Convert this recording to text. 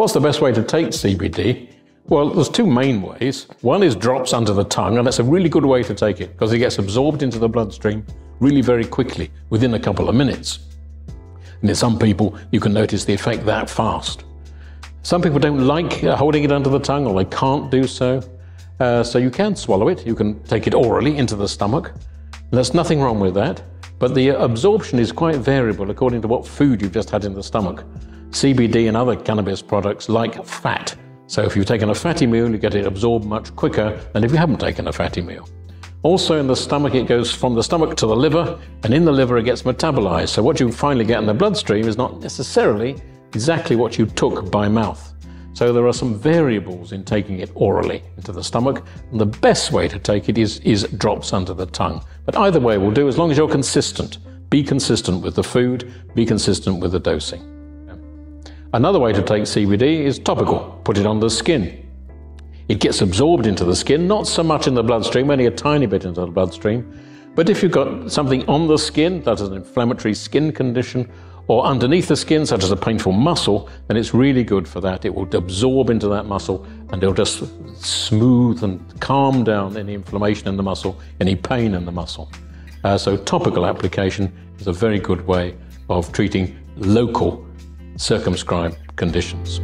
what's the best way to take CBD? Well, there's two main ways. One is drops under the tongue, and that's a really good way to take it because it gets absorbed into the bloodstream really very quickly, within a couple of minutes. And in some people, you can notice the effect that fast. Some people don't like uh, holding it under the tongue or they can't do so. Uh, so you can swallow it, you can take it orally into the stomach. There's nothing wrong with that, but the absorption is quite variable according to what food you've just had in the stomach. CBD and other cannabis products like fat. So if you've taken a fatty meal, you get it absorbed much quicker than if you haven't taken a fatty meal. Also in the stomach, it goes from the stomach to the liver, and in the liver it gets metabolized. So what you finally get in the bloodstream is not necessarily exactly what you took by mouth. So there are some variables in taking it orally into the stomach, and the best way to take it is, is drops under the tongue. But either way will do as long as you're consistent. Be consistent with the food, be consistent with the dosing. Another way to take CBD is topical. Put it on the skin. It gets absorbed into the skin, not so much in the bloodstream, only a tiny bit into the bloodstream. But if you've got something on the skin, that is an inflammatory skin condition, or underneath the skin, such as a painful muscle, then it's really good for that. It will absorb into that muscle and it'll just smooth and calm down any inflammation in the muscle, any pain in the muscle. Uh, so, topical application is a very good way of treating local circumscribed conditions.